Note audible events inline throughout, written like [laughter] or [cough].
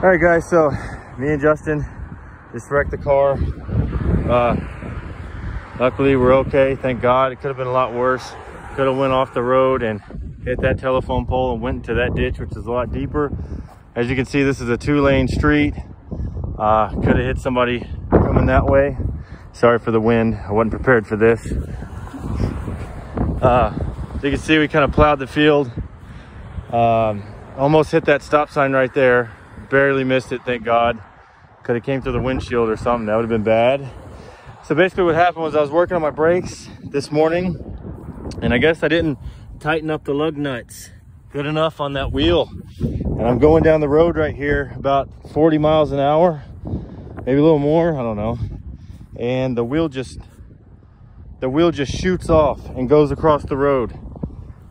All right, guys, so me and Justin just wrecked the car. Uh, luckily, we're okay, thank God. It could have been a lot worse. Could have went off the road and hit that telephone pole and went into that ditch, which is a lot deeper. As you can see, this is a two-lane street. Uh, could have hit somebody coming that way. Sorry for the wind. I wasn't prepared for this. Uh, as you can see, we kind of plowed the field. Um, almost hit that stop sign right there barely missed it, thank God. Could have came through the windshield or something. That would have been bad. So basically what happened was I was working on my brakes this morning and I guess I didn't tighten up the lug nuts good enough on that wheel. And I'm going down the road right here about 40 miles an hour, maybe a little more, I don't know. And the wheel just, the wheel just shoots off and goes across the road.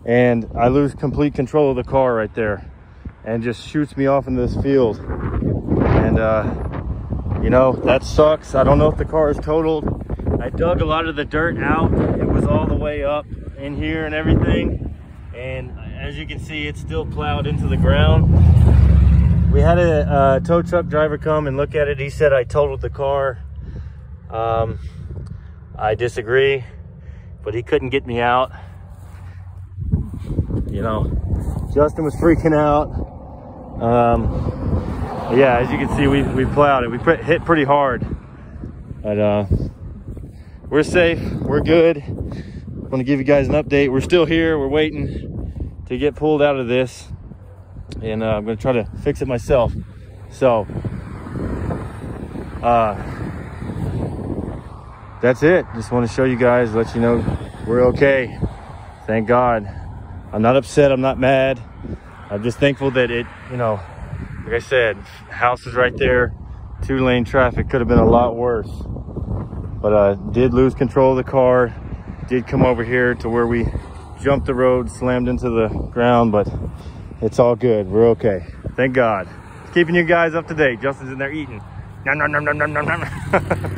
And I lose complete control of the car right there and just shoots me off into this field. And, uh, you know, that sucks. I don't know if the car is totaled. I dug a lot of the dirt out. It was all the way up in here and everything. And as you can see, it's still plowed into the ground. We had a, tow truck driver come and look at it. He said I totaled the car. Um, I disagree, but he couldn't get me out. You know, Justin was freaking out. Um, yeah, as you can see, we, we plowed it. We hit pretty hard, but uh, we're safe. We're good. I want to give you guys an update. We're still here. We're waiting to get pulled out of this, and uh, I'm going to try to fix it myself. So, uh, that's it. Just want to show you guys, let you know we're okay. Thank God. I'm not upset. I'm not mad. I'm just thankful that it, you know, like I said, house is right there, two lane traffic could have been a lot worse. But I uh, did lose control of the car, did come over here to where we jumped the road, slammed into the ground, but it's all good. We're okay. Thank God. Keeping you guys up to date. Justin's in there eating. Nom, nom, nom, nom, nom, nom. [laughs]